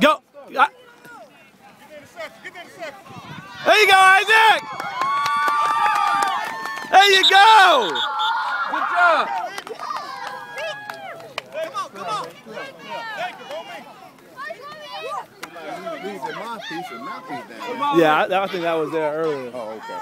Go. I, there you go, Isaac. There you go. Good job. These are my piece and my. Yeah, I, I think that was there earlier. Oh, okay.